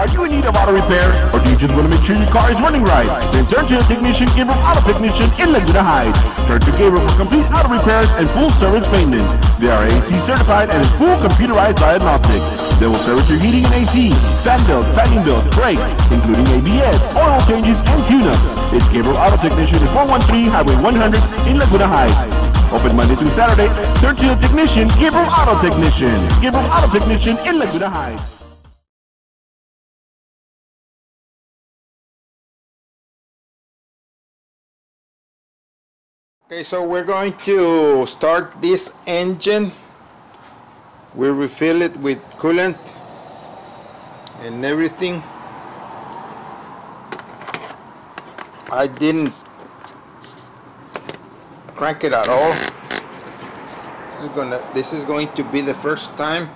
Are you in need of auto repair? Or do you just want to make sure your car is running right? Then turn to a technician Gabriel Auto Technician in Laguna Heights. Turn to Gabriel for complete auto repairs and full service maintenance. They are AC certified and full computerized diagnostics. They will service your heating and AC, fan belts, fanning belts, brakes, including ABS, oil changes, and tune-ups. It's Gabriel Auto Technician at 413 Highway 100 in Laguna Heights. Open Monday through Saturday. To a technician, Gabriel Auto Technician. Gabriel Auto Technician in Laguna Heights. Okay, so we're going to start this engine. We refill it with coolant and everything. I didn't crank it at all. This is gonna this is going to be the first time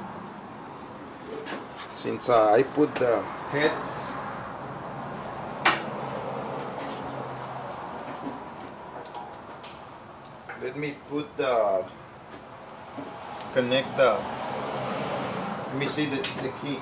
since I put the heads put the connect the let me see the, the key.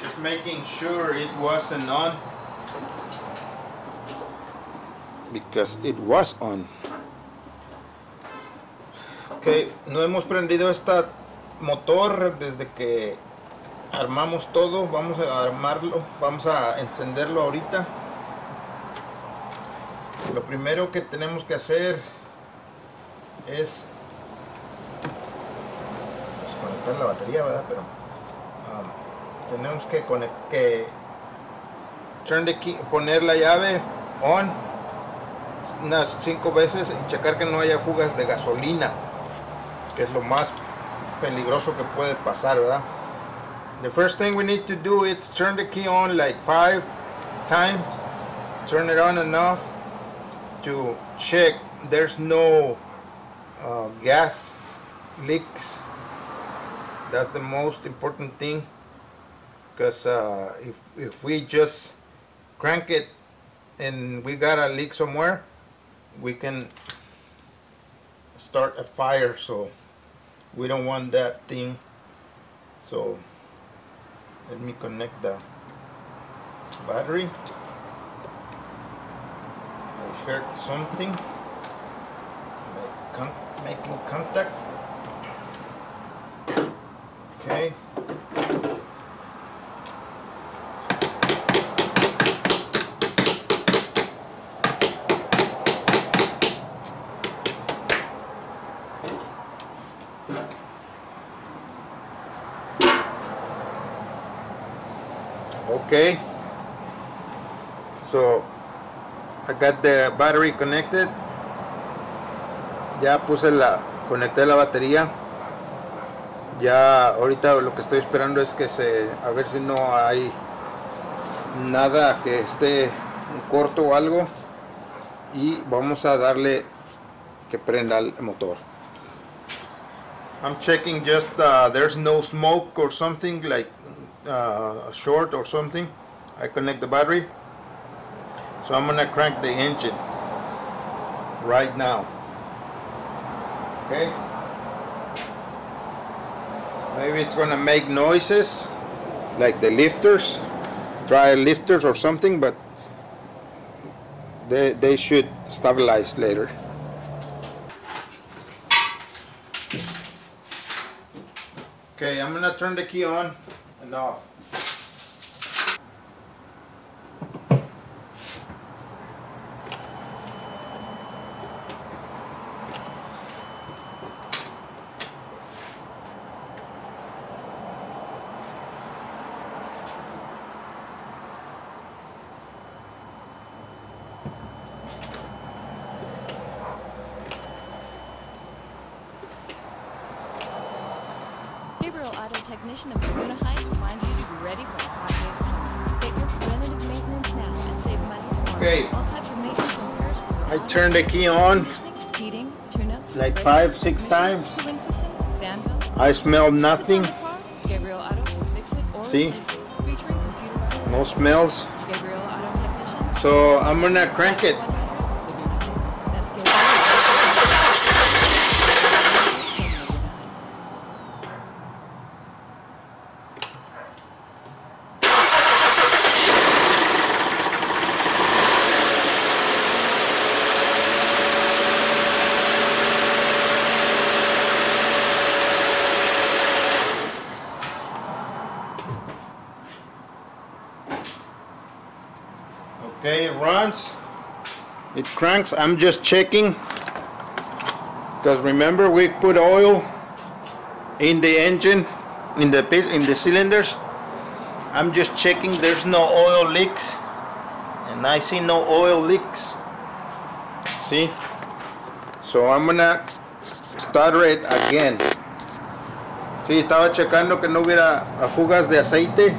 Just making sure it wasn't on. Because it was on Ok, no hemos prendido este motor desde que armamos todo. Vamos a armarlo, vamos a encenderlo ahorita. Lo primero que tenemos que hacer es desconectar la batería, ¿verdad? Pero um, tenemos que, que poner la llave on unas cinco veces y checar que no haya fugas de gasolina que es lo más peligroso que puede pasar, ¿verdad? The first thing we need to do is turn the key on like five times, turn it on enough to check there's no uh, gas leaks. That's the most important thing because uh, if, if we just crank it and we got a leak somewhere, we can start a fire. So we don't want that thing. So let me connect the battery. I heard something. Making contact okay so I got the battery connected. Ya puse la conecté la batería. Ya ahorita lo que estoy esperando es que se a ver si no hay nada que esté corto o algo. Y vamos a darle que prenda el motor I'm checking just uh, there's no smoke or something like uh, short or something. I connect the battery. So I'm gonna crank the engine right now. Okay? Maybe it's gonna make noises like the lifters dry lifters or something but they, they should stabilize later okay I'm gonna turn the key on and off Okay. I turned the key on Like five, six times. I smell If it's on nothing See? No smells. So I'm gonna crank it. 100 Laguna Heights. That's Gabriel. Okay, it runs. It cranks. I'm just checking. Because remember we put oil in the engine, in the in the cylinders. I'm just checking there's no oil leaks. And I see no oil leaks. See? So I'm gonna start it again. Sí, estaba checando que no hubiera fugas de aceite.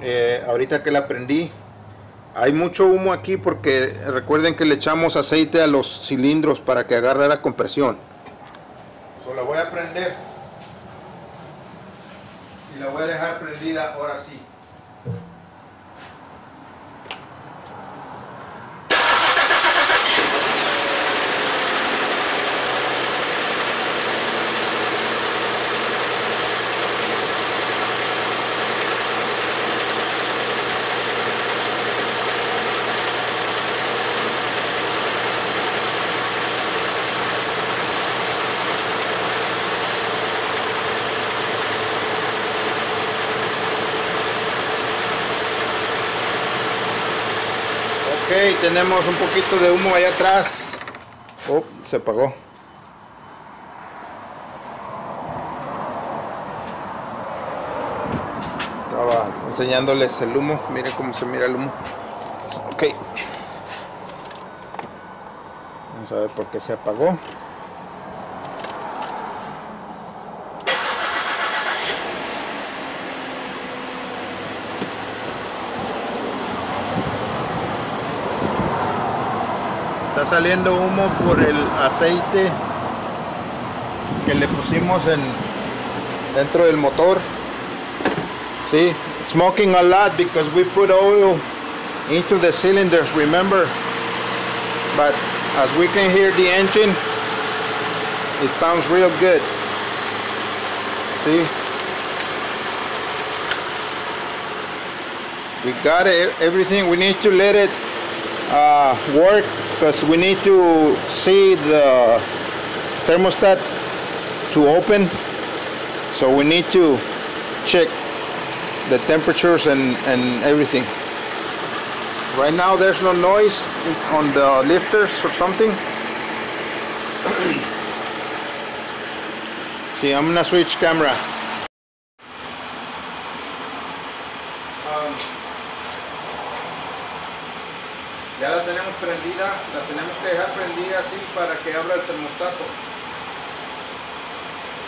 Eh, ahorita que la prendí, hay mucho humo aquí porque recuerden que le echamos aceite a los cilindros para que agarre la compresión. La voy a prender. Y la voy a dejar prendida ahora sí. Ok, tenemos un poquito de humo allá atrás. Oh, se apagó. Estaba enseñándoles el humo. Miren cómo se mira el humo. Ok. Vamos a ver por qué se apagó. Está saliendo humo por el aceite que le pusimos en dentro del motor. See, smoking a lot because we put oil into the cylinders, remember? But as we can hear the engine, it sounds real good. See? We got it, everything. We need to let it uh, work because we need to see the thermostat to open. So we need to check the temperatures and, and everything. Right now there's no noise on the lifters or something. See I'm gonna switch camera así para que abra el termostato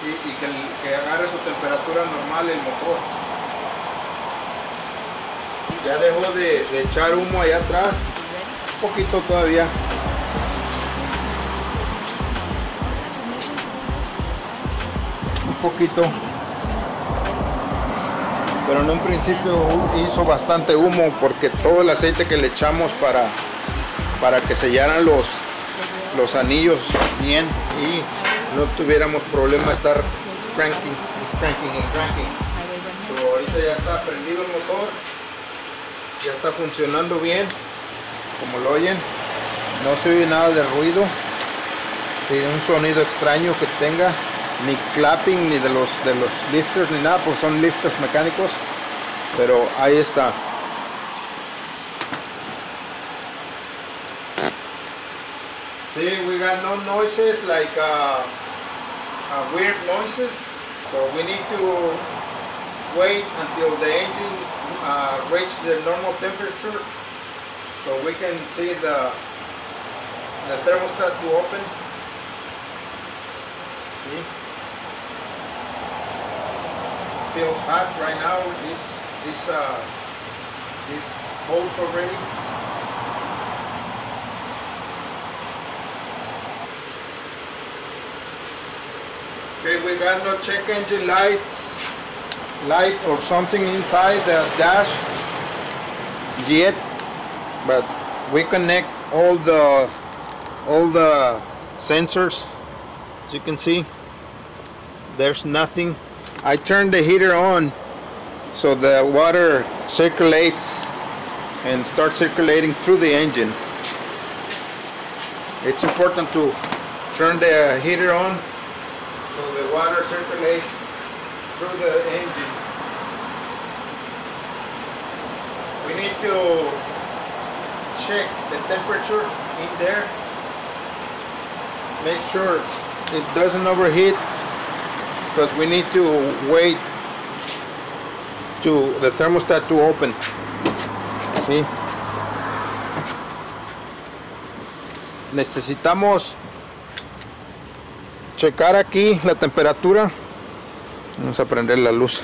y, que agarre su temperatura normal el motor. Ya dejó de, de echar humo allá atrás, un poquito todavía. Un poquito. Pero en un principio hizo bastante humo porque todo el aceite que le echamos para, para que sellaran los, los anillos bien y no tuviéramos problema estar cranking, cranking y cranking. Pero ahorita ya está prendido el motor, ya está funcionando bien, como lo oyen, no se oye nada de ruido, ni un sonido extraño que tenga, ni clapping ni de los de los lifters ni nada, pues son lifters mecánicos, pero ahí está. See, we got no noises like uh, uh, weird noises, so we need to wait until the engine uh, reach the normal temperature, so we can see the the thermostat to open. See? Feels hot right now. This this uh this hose already. Okay, we got no check engine lights, light or something inside the dash. yet but we connect all the all the sensors as you can see. There's nothing. I turn the heater on so the water circulates and starts circulating through the engine. It's important to turn the heater on water circulates through the engine. We need to check the temperature in there. Make sure it doesn't overheat because we need to wait to the thermostat to open. See? Necesitamos checar aquí la temperatura. Vamos a prender la luz.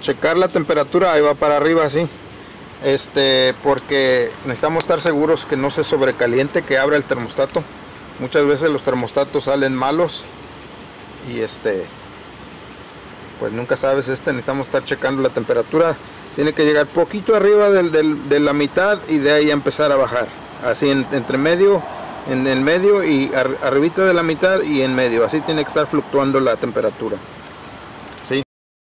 Checar la temperatura ahí va para arriba así este porque necesitamos estar seguros que no se sobrecaliente que abra el termostato. Muchas veces los termostatos salen malos y este pues nunca sabes este necesitamos estar checando la temperatura. Tiene que llegar poquito arriba del, de la mitad y de ahí empezar a bajar. Así en, entre medio en el medio y ar, arribita de la mitad y en medio así tiene que estar fluctuando la temperatura ¿sí?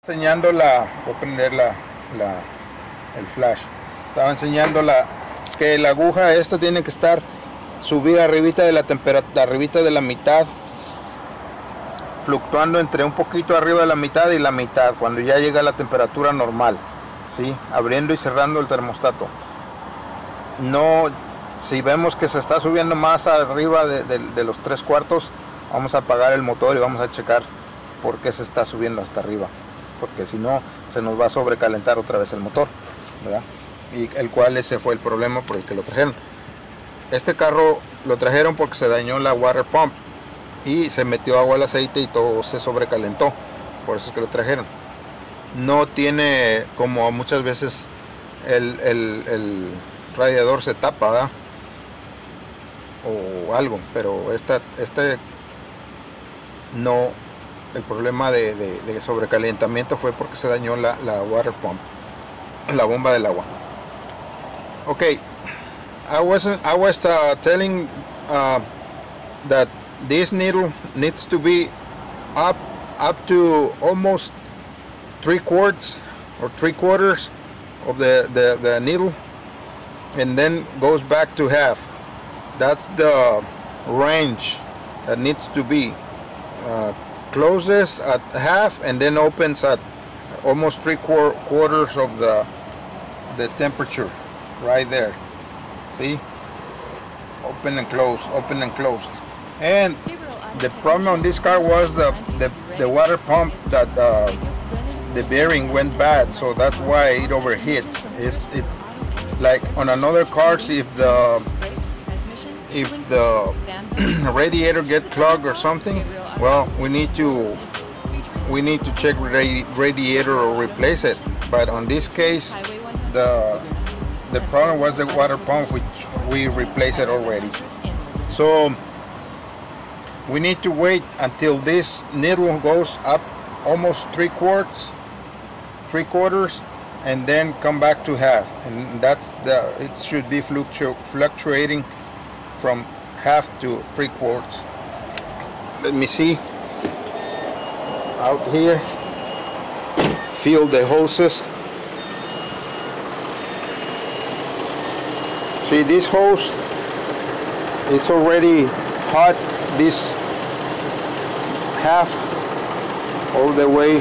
enseñando la voy a prender la, la el flash estaba enseñando la que la aguja esta tiene que estar subir arribita de la temperatura arribita de la mitad fluctuando entre un poquito arriba de la mitad y la mitad cuando ya llega la temperatura normal ¿sí? abriendo y cerrando el termostato no si vemos que se está subiendo más arriba de, los tres cuartos vamos a apagar el motor y vamos a checar por qué se está subiendo hasta arriba porque si no se nos va a sobrecalentar otra vez el motor ¿verdad? y el cual ese fue el problema por el que lo trajeron este carro lo trajeron porque se dañó la water pump y se metió agua al aceite y todo se sobrecalentó por eso es que lo trajeron no tiene como muchas veces el, el, el radiador se tapa ¿verdad? O algo pero esta, este no el problema de, sobrecalentamiento fue porque se dañó la, water pump la bomba del agua. Ok I wasn't I was telling uh, that this needle needs to be up up to almost three quarts or three quarters of the, the needle and then goes back to half that's the range that needs to be uh, closes at half and then opens at almost three qu quarters of the the temperature right there. See? Open and close open and closed. And the problem on this car was the the, the water pump that uh, the bearing went bad so that's why it overheats. It's it like on another cars if the if the radiator get clogged or something well we need to we need to check radi radiator or replace it. But on this case the the problem was the water pump which we replaced it already. So we need to wait until this needle goes up almost three quarts three quarters and then come back to half. And that's the it should be fluctu fluctuating from half to three quarts let me see. Out here. Feel the hoses. See this hose? It's already hot this half all the way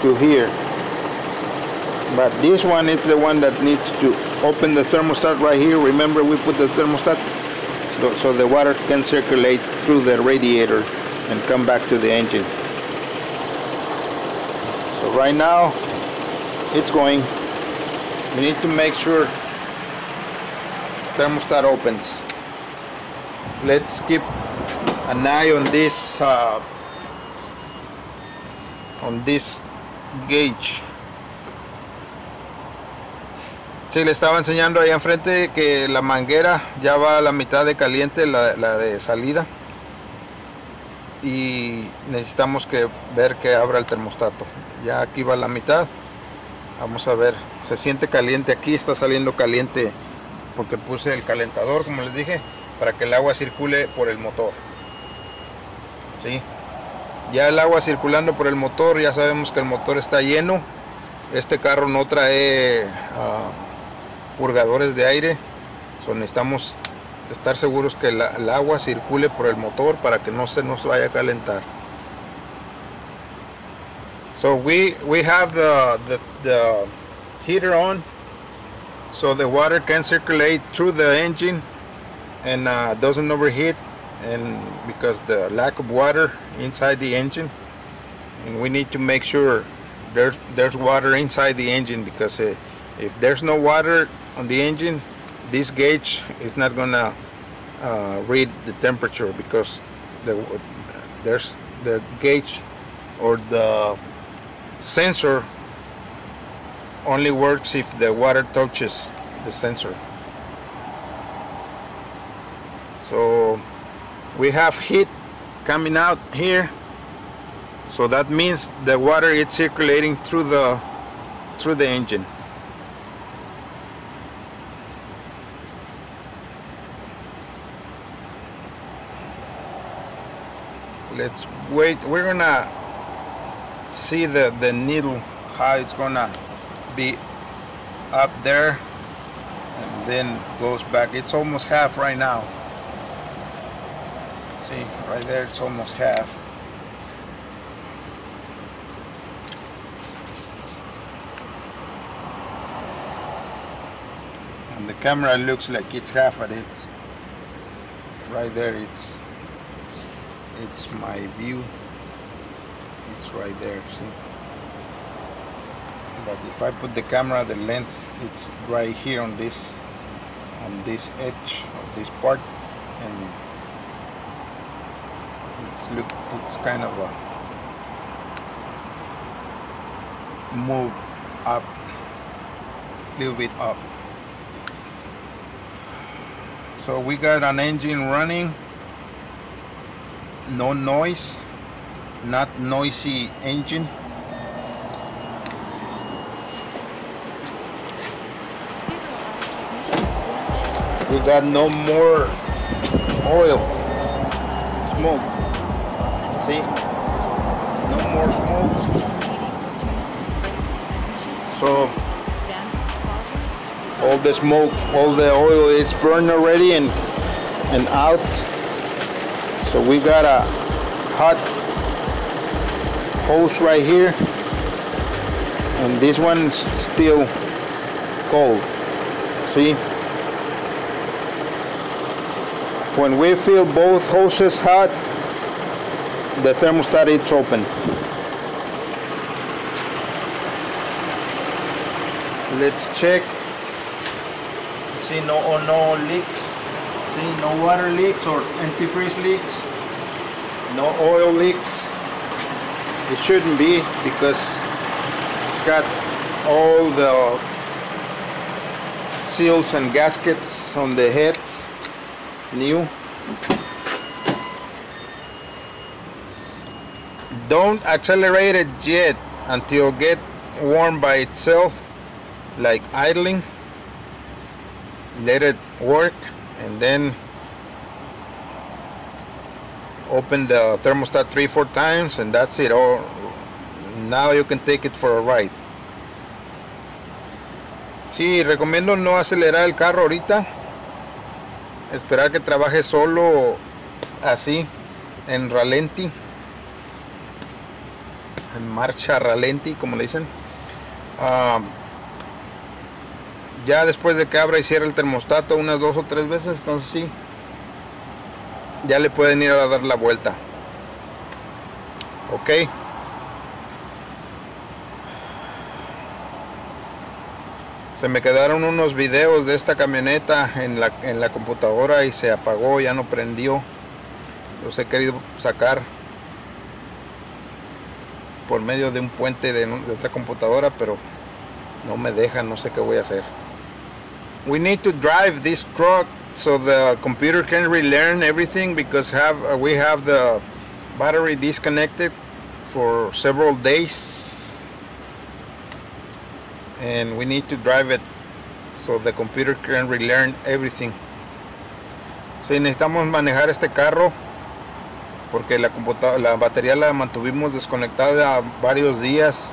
to here. But this one is the one that needs to open the thermostat right here. Remember we put the thermostat so, the water can circulate through the radiator and come back to the engine. So right now it's going. We need to make sure thermostat opens. Let's keep an eye on this uh, on this gauge Sí, le estaba enseñando ahí enfrente que la manguera ya va a la mitad de caliente, la, de salida. Y necesitamos que ver que abra el termostato. Ya aquí va la mitad Vamos a ver, se siente caliente aquí, está saliendo caliente porque puse el calentador, como les dije, para que el agua circule por el motor. ¿Sí? Ya el agua circulando por el motor, ya sabemos que el motor está lleno. Este carro no trae ah, purgadores de aire, so necesitamos estar seguros que la- el agua circule por el motor para que no se nos vaya a calentar. So we we have the the, the heater on, so the water can circulate through the engine and uh, doesn't overheat, and because the lack of water inside the engine, and we need to make sure there's there's water inside the engine because uh, if there's no water on the engine, this gauge is not gonna uh, read the temperature because the there's the gauge or the sensor only works if the water touches the sensor. So we have heat coming out here. So that means the water is circulating through the through the engine. Let's wait. We're gonna see the, the needle how it's gonna be up there and then goes back it's almost half right now see right there it's almost half and the camera looks like it's half but it's right there it's it's my view. It's right there see. But if I put the camera the lens it's right here on this on this edge of this part and it's look it's kind of a move up a little bit up. So we got an engine running no noise not noisy engine. We got no more oil. Smoke. See? No more smoke. So all the smoke all the oil it's burned already and and out so we got a hot hose right here. And this one's still cold. See? When we feel both hoses hot the thermostat is open. Let's check. See no oh, no leaks see no water leaks or antifreeze leaks. No oil leaks. It shouldn't be because it's got all the seals and gaskets on the heads. New. Don't accelerate it yet until get warm by itself like idling. Let it work and then open the thermostat three four times and that's it. Or now you can take it for a ride. Sí recomiendo no acelerar el carro ahorita. Esperar que trabaje solo así en ralenti. En marcha ralenti como le dicen. Ah, ya después de que abra y cierre el termostato unas dos o tres veces entonces sí ya le pueden ir a dar la vuelta. Ok. Se me quedaron unos videos de esta camioneta en la, en la computadora y se apagó ya no prendió. Los he querido sacar por medio de un puente de, de otra computadora pero no me dejan no sé qué voy a hacer we need to drive this truck so the computer can relearn everything because have uh, we have the battery disconnected for several days and we need to drive it so the computer can relearn everything. Sí, necesitamos manejar este carro porque la la batería la mantuvimos desconectada varios días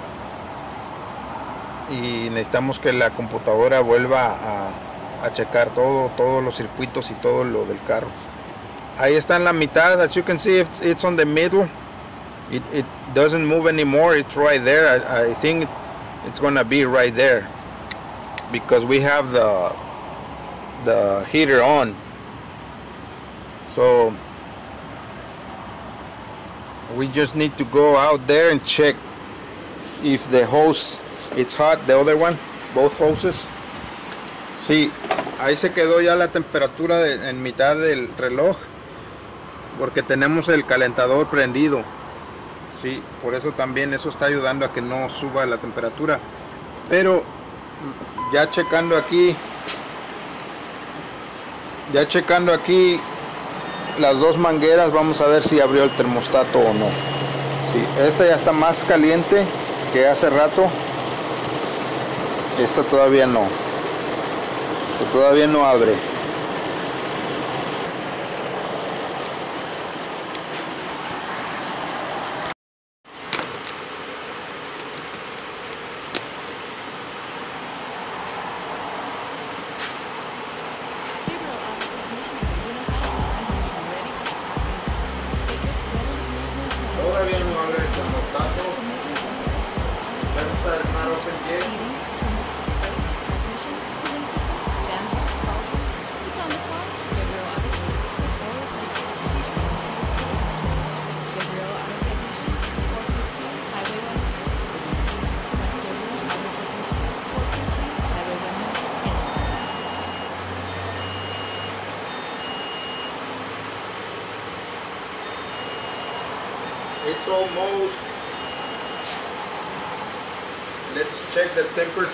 y necesitamos que la computadora vuelva a, a checar todo, todos los circuitos y todo lo del carro. Ahí está en la mitad, as you can see, it's on the middle. It, it doesn't move anymore, it's right there. I, I think it's gonna be right there because we have the the heater on. So we just need to go out there and check if the hose it's hot, the other one, both hoses. Sí, ahí se quedó ya la temperatura en mitad del reloj porque tenemos el calentador prendido. Sí, por eso también eso está ayudando a que no suba la temperatura. Pero ya checando aquí, ya checando aquí las dos mangueras, vamos a ver si abrió el termostato o no. Sí, esta ya está más caliente que hace rato. Esta todavía no. Esta todavía no abre.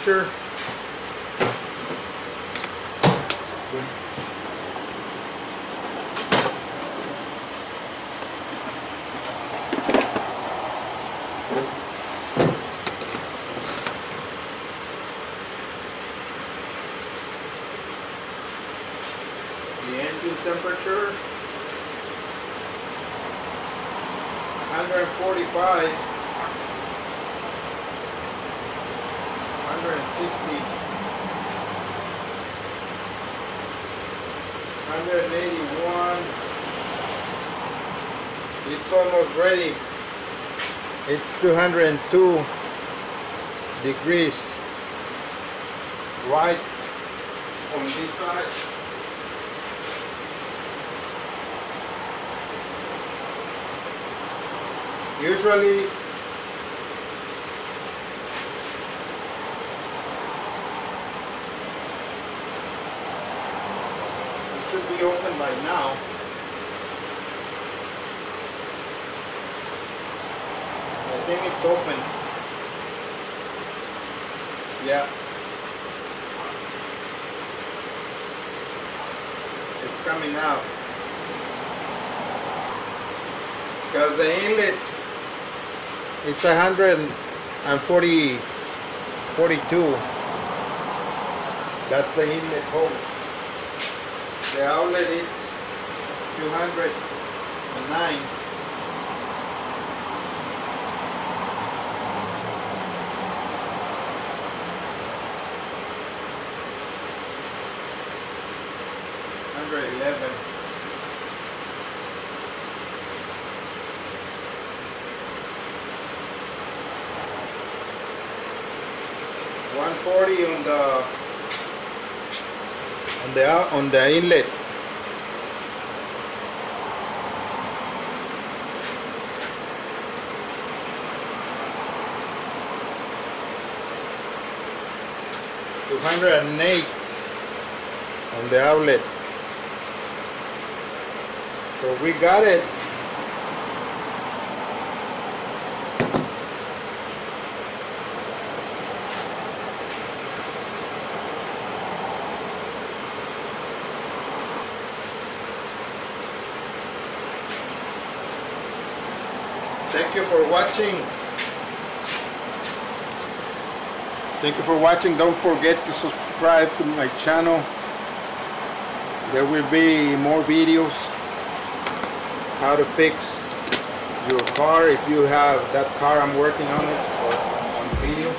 Temperature. The engine temperature 145 160 181 it's almost ready. It's 202 degrees right on this side. Usually be open by now I think it's open yeah it's coming out because the inlet it's a hundred and forty forty-two. That's the inlet hose. The outlet is two hundred and nine. Hundred eleven. One forty on the on the out- on the inlet. Two hundred and eight on the outlet. So we got it. Thank you for watching. Thank you for watching. Don't forget to subscribe to my channel. There will be more videos how to fix your car if you have that car I'm working on it or on video.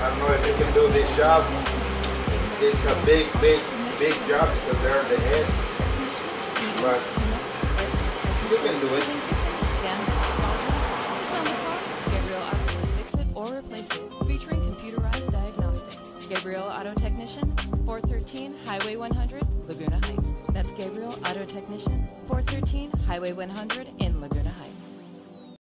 I don't know if you can do this job. It's a big, big, big job because they're the heads. But Gabriel Auto fix it or replace it, featuring computerized diagnostics. Gabriel Auto Technician, 413 Highway 100, Laguna Heights. That's Gabriel Auto Technician, 413 Highway 100 in Laguna